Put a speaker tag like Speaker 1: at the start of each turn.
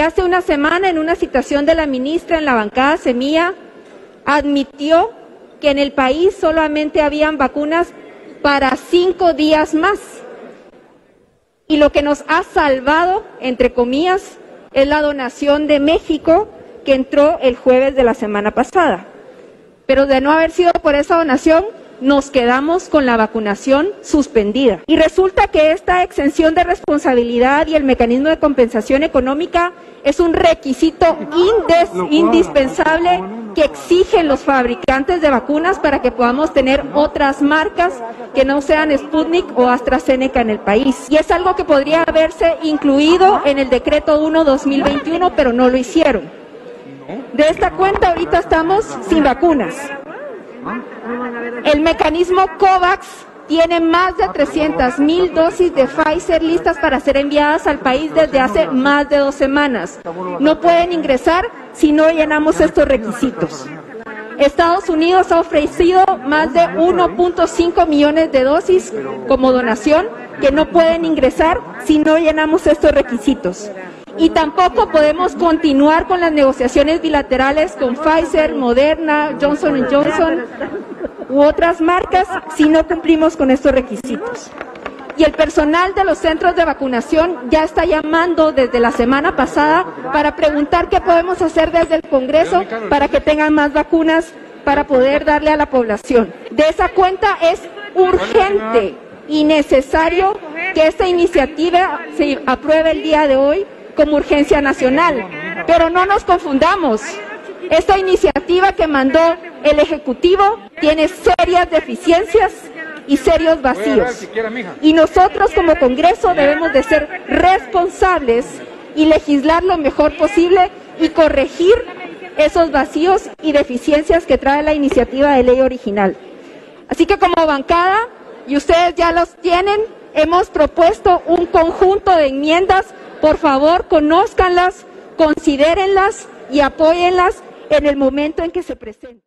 Speaker 1: hace una semana en una citación de la ministra en la bancada Semilla admitió que en el país solamente habían vacunas para cinco días más. Y lo que nos ha salvado, entre comillas, es la donación de México que entró el jueves de la semana pasada. Pero de no haber sido por esa donación, nos quedamos con la vacunación suspendida. Y resulta que esta exención de responsabilidad y el mecanismo de compensación económica es un requisito indispensable que exigen los fabricantes de vacunas para que podamos tener otras marcas que no sean Sputnik o AstraZeneca en el país. Y es algo que podría haberse incluido en el decreto 1-2021, pero no lo hicieron. De esta cuenta ahorita estamos sin vacunas. El mecanismo COVAX tiene más de 300 mil dosis de Pfizer listas para ser enviadas al país desde hace más de dos semanas. No pueden ingresar si no llenamos estos requisitos. Estados Unidos ha ofrecido más de 1.5 millones de dosis como donación que no pueden ingresar si no llenamos estos requisitos. Y tampoco podemos continuar con las negociaciones bilaterales con Pfizer, Moderna, Johnson Johnson u otras marcas si no cumplimos con estos requisitos. Y el personal de los centros de vacunación ya está llamando desde la semana pasada para preguntar qué podemos hacer desde el Congreso para que tengan más vacunas para poder darle a la población. De esa cuenta es urgente y necesario que esta iniciativa se apruebe el día de hoy como urgencia nacional. Pero no nos confundamos. Esta iniciativa que mandó el Ejecutivo tiene serias deficiencias y serios vacíos. Y nosotros como Congreso debemos de ser responsables y legislar lo mejor posible y corregir esos vacíos y deficiencias que trae la iniciativa de ley original. Así que como bancada, y ustedes ya los tienen, hemos propuesto un conjunto de enmiendas. Por favor, conózcanlas, considérenlas y apóyenlas en el momento en que se presenten.